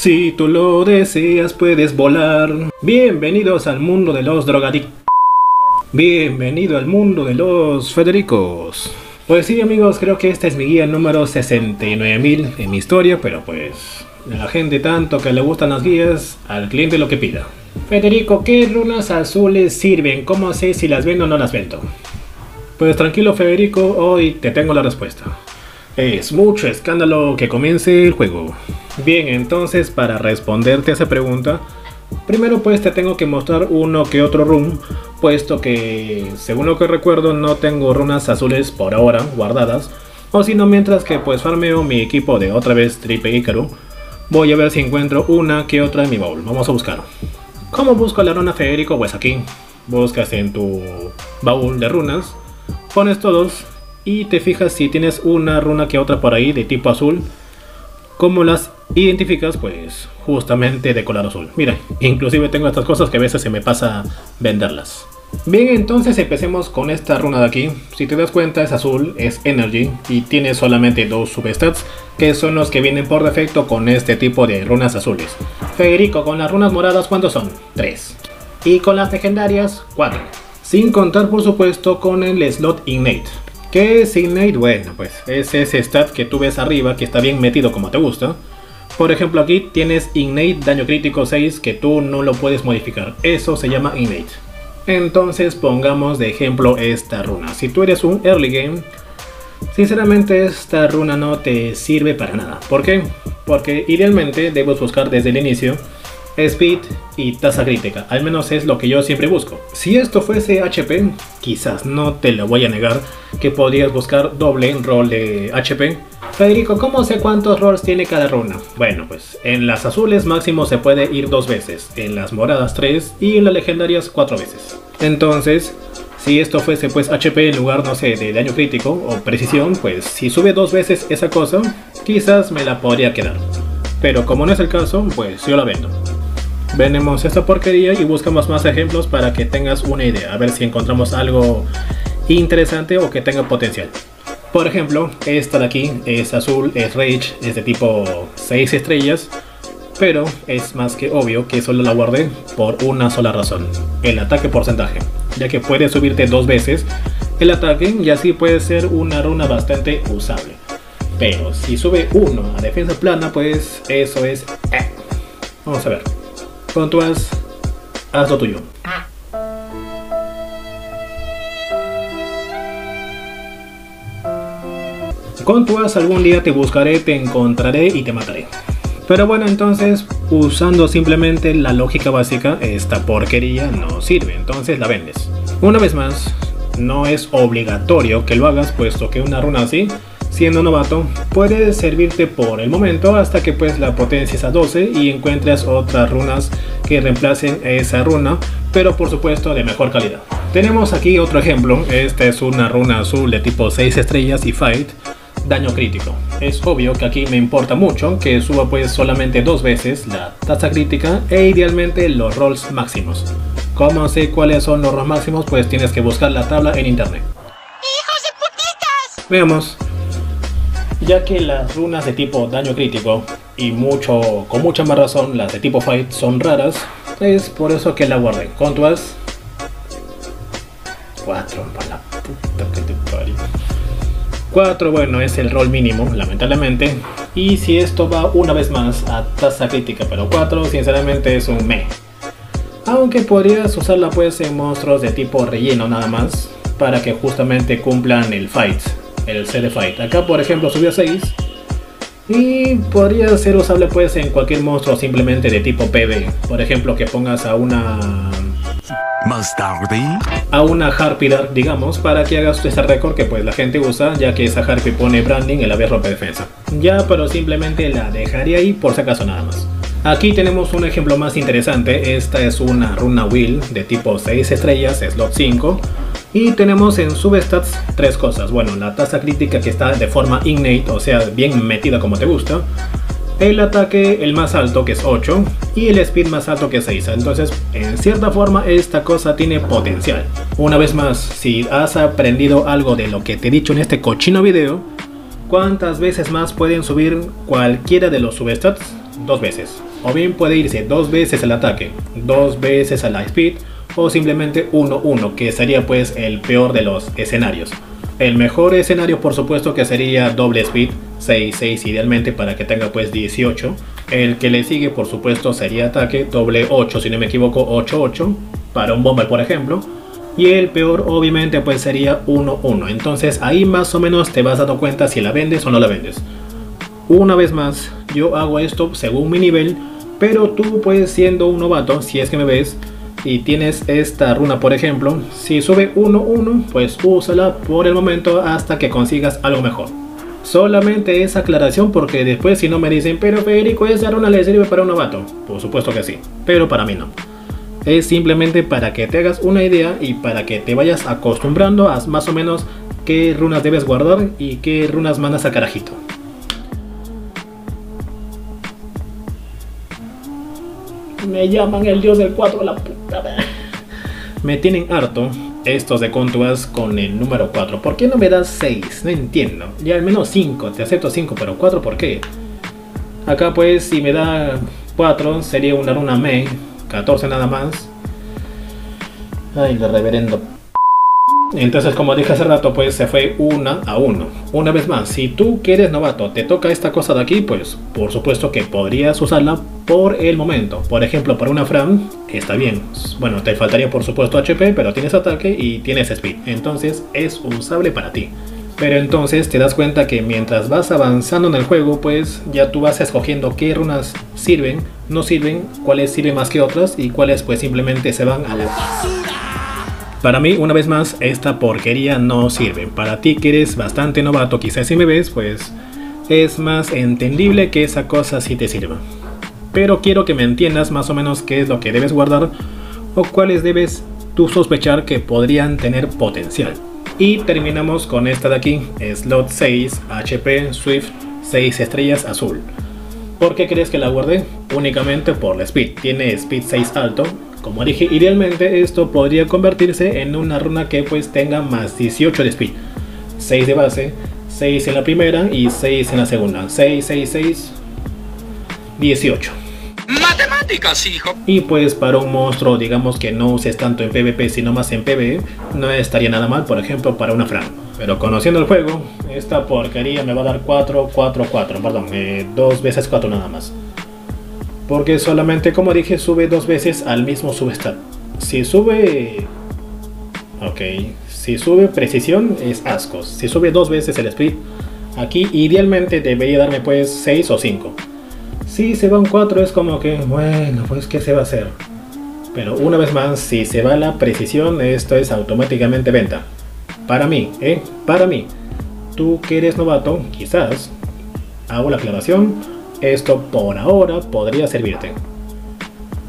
Si tú lo deseas, puedes volar. Bienvenidos al mundo de los drogadictos. Bienvenido al mundo de los Federicos. Pues sí amigos, creo que esta es mi guía número 69.000 en mi historia, pero pues la gente tanto que le gustan las guías, al cliente lo que pida. Federico, ¿qué runas azules sirven? ¿Cómo sé si las vendo o no las vendo? Pues tranquilo Federico, hoy te tengo la respuesta. Es mucho escándalo que comience el juego. Bien, entonces para responderte a esa pregunta, primero pues te tengo que mostrar uno que otro run, puesto que según lo que recuerdo no tengo runas azules por ahora guardadas, o si no mientras que pues farmeo mi equipo de otra vez Tripe Icaro, voy a ver si encuentro una que otra en mi baúl, vamos a buscar. ¿Cómo busco la runa Federico? Pues aquí, buscas en tu baúl de runas, pones todos y te fijas si tienes una runa que otra por ahí de tipo azul. ¿Cómo las identificas? Pues justamente de color azul. Mira, inclusive tengo estas cosas que a veces se me pasa venderlas. Bien, entonces empecemos con esta runa de aquí. Si te das cuenta es azul, es Energy y tiene solamente dos substats que son los que vienen por defecto con este tipo de runas azules. Federico, con las runas moradas ¿cuántos son? 3. Y con las legendarias 4. Sin contar por supuesto con el slot Innate. ¿Qué es Innate? Bueno, pues es ese stat que tú ves arriba que está bien metido como te gusta. Por ejemplo aquí tienes Innate daño crítico 6 que tú no lo puedes modificar. Eso se llama Innate. Entonces pongamos de ejemplo esta runa. Si tú eres un early game, sinceramente esta runa no te sirve para nada. ¿Por qué? Porque idealmente debes buscar desde el inicio speed y tasa crítica. Al menos es lo que yo siempre busco. Si esto fuese HP, quizás no te lo voy a negar que podrías buscar doble rol de HP. Federico, ¿cómo sé cuántos rolls tiene cada runa? Bueno, pues en las azules máximo se puede ir dos veces, en las moradas tres y en las legendarias cuatro veces. Entonces, si esto fuese pues HP en lugar, no sé, de daño crítico o precisión, pues si sube dos veces esa cosa, quizás me la podría quedar. Pero como no es el caso, pues yo la vendo. Vendemos esta porquería y buscamos más ejemplos para que tengas una idea, a ver si encontramos algo interesante o que tenga potencial. Por ejemplo, esta de aquí es azul, es Rage, es de tipo 6 estrellas, pero es más que obvio que solo la guardé por una sola razón, el ataque porcentaje, ya que puede subirte dos veces el ataque y así puede ser una runa bastante usable. Pero si sube uno a defensa plana, pues eso es... Eh. Vamos a ver. Con tu haz lo tuyo. Con tu as algún día te buscaré, te encontraré y te mataré. Pero bueno, entonces, usando simplemente la lógica básica, esta porquería no sirve, entonces la vendes. Una vez más, no es obligatorio que lo hagas, puesto que una runa así siendo novato, puede servirte por el momento hasta que pues la potencies a 12 y encuentres otras runas que reemplacen esa runa, pero por supuesto de mejor calidad. Tenemos aquí otro ejemplo, esta es una runa azul de tipo 6 estrellas y fight, daño crítico. Es obvio que aquí me importa mucho que suba pues solamente dos veces la tasa crítica e idealmente los rolls máximos. ¿Cómo sé cuáles son los rolls máximos? Pues tienes que buscar la tabla en internet. ¡Hijos de putitas! Veamos ya que las runas de tipo daño crítico y mucho, con mucha más razón las de tipo fight son raras, es por eso que la guardé. ¿Cuántas? 4, para la puta que te parió. 4, bueno, es el rol mínimo, lamentablemente. Y si esto va una vez más a tasa crítica, pero 4, sinceramente es un me. Aunque podrías usarla pues en monstruos de tipo relleno nada más, para que justamente cumplan el fight el CD Fight. Acá por ejemplo subió 6 y podría ser usable pues en cualquier monstruo simplemente de tipo PB. Por ejemplo que pongas a una... Más tarde. A una Harpy digamos, para que hagas ese récord que pues la gente usa, ya que esa Harpy pone branding en la vez rompe defensa. Ya, pero simplemente la dejaría ahí por si acaso nada más. Aquí tenemos un ejemplo más interesante, esta es una runa wheel de tipo 6 estrellas, slot 5, y tenemos en substats tres cosas. Bueno, la tasa crítica que está de forma innate, o sea, bien metida como te gusta. el ataque el más alto que es 8 y el speed más alto que es 6. Entonces, en cierta forma, esta cosa tiene potencial. Una vez más, si has aprendido algo de lo que te he dicho en este cochino video, ¿cuántas veces más pueden subir cualquiera de los substats? Dos veces. O bien puede irse dos veces al ataque, dos veces a la speed, o simplemente 1-1, que sería pues el peor de los escenarios. El mejor escenario por supuesto que sería doble speed, 6, 6 idealmente para que tenga pues 18. El que le sigue por supuesto sería ataque, doble 8 si no me equivoco, 8, 8 para un bomber por ejemplo. Y el peor obviamente pues sería 1, 1. Entonces ahí más o menos te vas dando cuenta si la vendes o no la vendes. Una vez más, yo hago esto según mi nivel, pero tú pues siendo un novato, si es que me ves, y tienes esta runa por ejemplo, si sube 1-1, pues úsala por el momento hasta que consigas algo mejor. Solamente esa aclaración porque después si no me dicen, pero Federico, esa runa le sirve para un novato. Por supuesto que sí, pero para mí no. Es simplemente para que te hagas una idea y para que te vayas acostumbrando a más o menos qué runas debes guardar y qué runas mandas a carajito. Me llaman el dios del 4 la puta. Me tienen harto estos de Contuas con el número 4. ¿Por qué no me das 6? No entiendo. Ya al menos 5, te acepto 5, pero 4 ¿por qué? Acá pues si me da 4 sería una runa me 14 nada más. Ay, el reverendo entonces, como dije hace rato, pues se fue una a uno. Una vez más, si tú que eres novato te toca esta cosa de aquí, pues por supuesto que podrías usarla por el momento. Por ejemplo, para una Fran, está bien. Bueno, te faltaría por supuesto HP, pero tienes ataque y tienes speed. Entonces es usable para ti. Pero entonces te das cuenta que mientras vas avanzando en el juego, pues ya tú vas escogiendo qué runas sirven, no sirven, cuáles sirven más que otras y cuáles pues simplemente se van a la para mí, una vez más, esta porquería no sirve. Para ti que eres bastante novato, quizás si me ves, pues es más entendible que esa cosa sí te sirva. Pero quiero que me entiendas más o menos qué es lo que debes guardar o cuáles debes tú sospechar que podrían tener potencial. Y terminamos con esta de aquí, slot 6 HP Swift 6 estrellas azul. ¿Por qué crees que la guardé? Únicamente por la speed. Tiene speed 6 alto, como dije, idealmente esto podría convertirse en una runa que pues tenga más 18 de speed. 6 de base, 6 en la primera y 6 en la segunda. 6, 6, 6, 18. Matemáticas, hijo. Y pues para un monstruo, digamos que no uses tanto en PvP sino más en PvE, no estaría nada mal, por ejemplo, para una Fran. Pero conociendo el juego, esta porquería me va a dar 4, 4, 4, perdón, 2 eh, veces 4 nada más porque solamente como dije sube dos veces al mismo substat. Si sube... Ok, si sube precisión es ascos. Si sube dos veces el speed, aquí idealmente debería darme pues 6 o 5. Si se va un 4 es como que, bueno, pues ¿qué se va a hacer? Pero una vez más, si se va la precisión, esto es automáticamente venta. Para mí, ¿eh? Para mí. Tú que eres novato, quizás, hago la aclaración, esto por ahora podría servirte.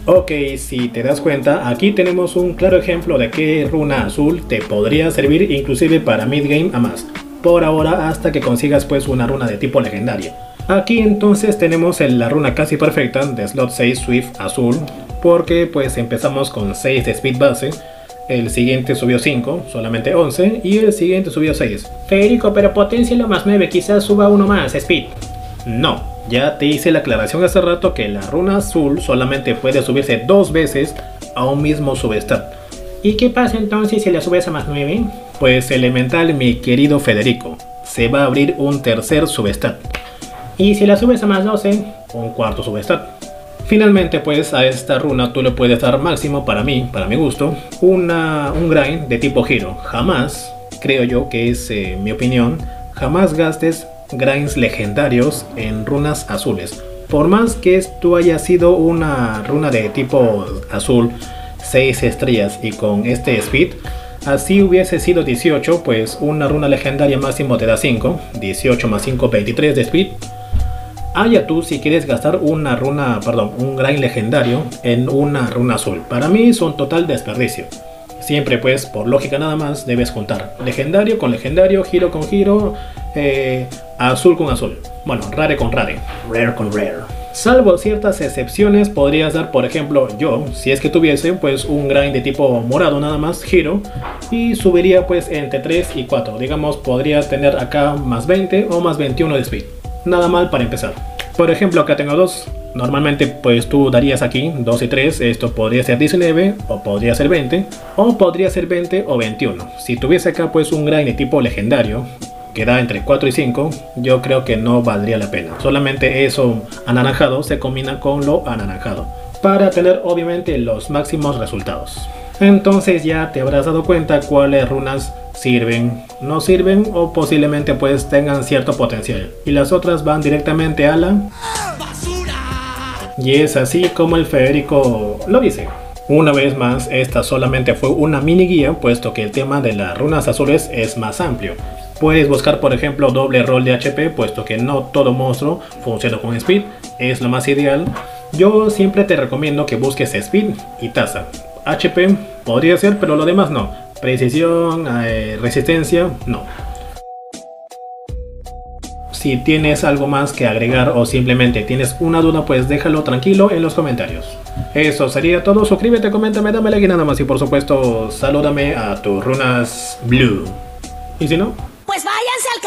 Ok, si te das cuenta, aquí tenemos un claro ejemplo de que runa azul te podría servir inclusive para mid-game a más. Por ahora hasta que consigas pues una runa de tipo legendaria. Aquí entonces tenemos la runa casi perfecta de slot 6 Swift azul, porque pues empezamos con 6 de speed base, el siguiente subió 5, solamente 11, y el siguiente subió 6. Federico, pero potencia lo más 9, quizás suba uno más, speed. No, ya te hice la aclaración hace rato que la runa azul solamente puede subirse dos veces a un mismo substat. ¿Y qué pasa entonces si la subes a más 9? Pues elemental mi querido Federico, se va a abrir un tercer substat. Y si la subes a más 12, un cuarto substat. Finalmente pues a esta runa tú le puedes dar máximo para mí, para mi gusto, una, un grind de tipo giro. Jamás, creo yo que es eh, mi opinión, jamás gastes grinds legendarios en runas azules. Por más que esto haya sido una runa de tipo azul, 6 estrellas y con este speed, así hubiese sido 18, pues una runa legendaria máximo te da 5, 18 más 5, 23 de speed. Haya tú si quieres gastar una runa, perdón, un grind legendario en una runa azul. Para mí es un total desperdicio. Siempre pues, por lógica nada más, debes juntar legendario con legendario, giro con giro, eh, azul con azul. Bueno, rare con rare, rare con rare. Salvo ciertas excepciones, podrías dar, por ejemplo, yo, si es que tuviese, pues un grind de tipo morado nada más, giro, y subiría pues entre 3 y 4. Digamos, podría tener acá más 20 o más 21 de speed. Nada mal para empezar. Por ejemplo, acá tengo dos. Normalmente pues tú darías aquí 2 y 3, esto podría ser 19 o podría ser 20 o podría ser 20 o 21. Si tuviese acá pues un grind de tipo legendario, que da entre 4 y 5, yo creo que no valdría la pena. Solamente eso anaranjado se combina con lo anaranjado para tener obviamente los máximos resultados. Entonces ya te habrás dado cuenta cuáles runas sirven, no sirven o posiblemente pues tengan cierto potencial. Y las otras van directamente a la basura. Y es así como el Federico lo dice. Una vez más, esta solamente fue una mini guía, puesto que el tema de las runas azules es más amplio. Puedes buscar por ejemplo doble rol de HP, puesto que no todo monstruo funciona con speed, es lo más ideal. Yo siempre te recomiendo que busques speed y tasa. HP podría ser, pero lo demás no. Precisión, eh, resistencia, no. Si tienes algo más que agregar o simplemente tienes una duda, pues déjalo tranquilo en los comentarios. Eso sería todo. Suscríbete, coméntame, dame like y nada más. Y por supuesto, salúdame a tus runas blue. Y si no, pues váyanse al